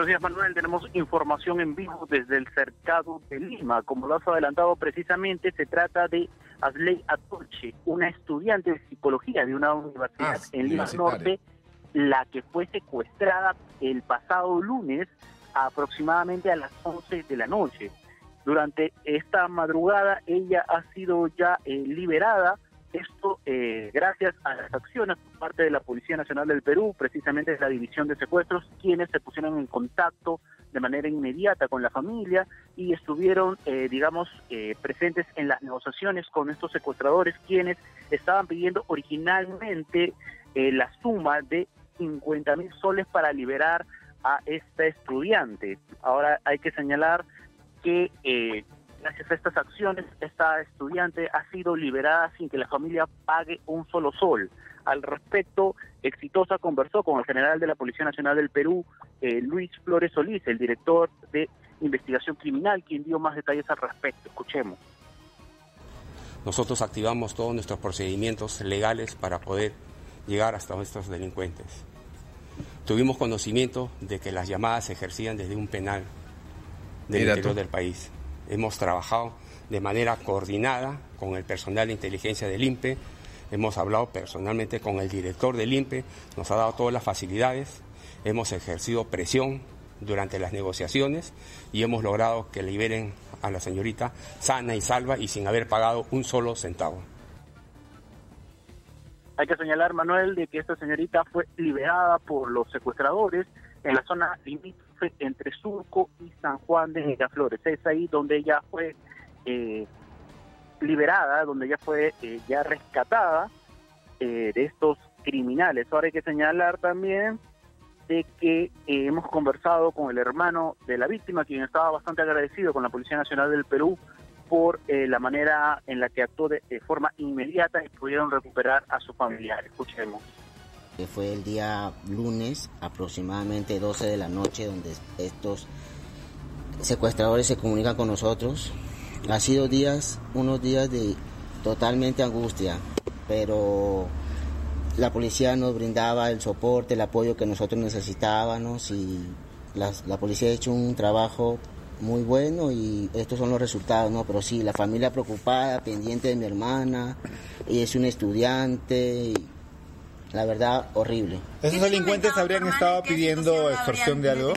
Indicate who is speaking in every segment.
Speaker 1: Buenos días, Manuel. Tenemos información en vivo desde el cercado de Lima. Como lo has adelantado precisamente, se trata de Asley Atoche, una estudiante de psicología de una universidad
Speaker 2: Ah,
Speaker 1: en Lima. Norte, la que fue secuestrada el pasado lunes aproximadamente a las 11 de la noche. Durante esta madrugada ella ha sido ya eh, liberada, esto eh, gracias a las acciones por parte de la Policía Nacional del Perú, precisamente de la División de Secuestros, quienes se pusieron en contacto de manera inmediata con la familia y estuvieron, eh, digamos, eh, presentes en las negociaciones con estos secuestradores, quienes estaban pidiendo originalmente eh, la suma de 50 mil soles para liberar a esta estudiante. Ahora hay que señalar que eh, gracias a estas acciones esta estudiante ha sido liberada sin que la familia pague un solo sol. Al respecto, Exitosa conversó con el general de la Policía Nacional del Perú, eh, Luis Flores Solís, el director de investigación criminal, quien dio más detalles al respecto. Escuchemos.
Speaker 3: Nosotros activamos todos nuestros procedimientos legales para poder llegar hasta estos delincuentes. Tuvimos conocimiento de que las llamadas se ejercían desde un penal del
Speaker 2: Mira
Speaker 3: interior
Speaker 2: tú.
Speaker 3: del país. Hemos trabajado de manera coordinada con el personal de inteligencia del INPE, hemos hablado personalmente con el director del INPE, nos ha dado todas las facilidades, hemos ejercido presión durante las negociaciones y hemos logrado que liberen a la señorita sana y salva y sin haber pagado un solo centavo.
Speaker 1: Hay que señalar, Manuel, de que esta señorita fue liberada por los secuestradores en la zona entre Surco y San Juan de Miraflores. Es ahí donde ella fue eh, liberada, donde ella fue eh, ya rescatada eh, de estos criminales. Ahora hay que señalar también de que hemos conversado con el hermano de la víctima, quien estaba bastante agradecido con la Policía Nacional del Perú por la manera en la que actuó de, de forma inmediata y pudieron recuperar a su familiar. Escuchemos.
Speaker 4: Que fue el día lunes, aproximadamente 12 de la noche, donde estos secuestradores se comunican con nosotros. Ha sido días, unos días de totalmente angustia, pero la policía nos brindaba el soporte, el apoyo que nosotros necesitábamos y la policía ha hecho un trabajo muy bueno y estos son los resultados, ¿no? Pero sí, la familia preocupada, pendiente de mi hermana, ella es una estudiante, la verdad, horrible.
Speaker 2: ¿Esos delincuentes habrían estado pidiendo extorsión de algo?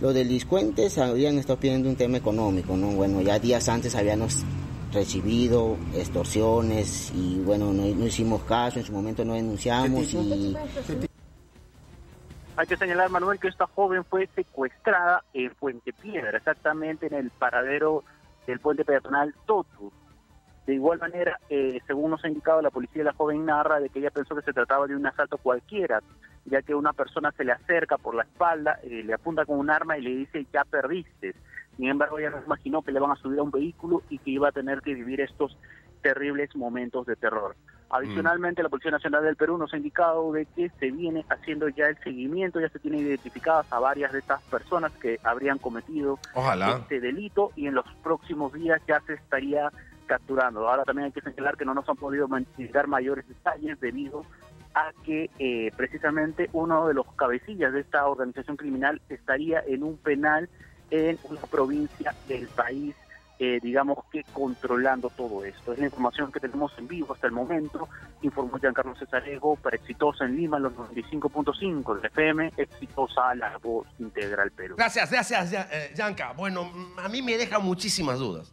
Speaker 4: Los delincuentes habían estado pidiendo un tema económico, ¿no? Bueno, ya días antes habíamos recibido extorsiones y bueno, no, no hicimos caso, en su momento no denunciamos y
Speaker 1: Hay que señalar, Manuel, que esta joven fue secuestrada en Puente Piedra, exactamente en el paradero del puente peatonal Totu. De igual manera, eh, según nos ha indicado la policía, la joven narra de que ella pensó que se trataba de un asalto cualquiera, ya que una persona se le acerca por la espalda, eh, le apunta con un arma y le dice, ya perdiste. Sin embargo, ella no imaginó que le van a subir a un vehículo y que iba a tener que vivir estos terribles momentos de terror. Adicionalmente, la Policía Nacional del Perú nos ha indicado de que se viene haciendo ya el seguimiento, ya se tienen identificadas a varias de estas personas que habrían cometido
Speaker 2: Ojalá.
Speaker 1: este delito y en los próximos días ya se estaría capturando. Ahora también hay que señalar que no nos han podido dar mayores detalles debido a que eh, precisamente uno de los cabecillas de esta organización criminal estaría en un penal en una provincia del país, eh, digamos que controlando todo esto. Es la información que tenemos en vivo hasta el momento. Informó Giancarlo Cesarego para Exitosa en Lima, los 95.5 del FM, Exitosa la voz integral Perú.
Speaker 5: Gracias, gracias, Ya- eh. Bueno, a mí me deja muchísimas dudas.